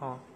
好。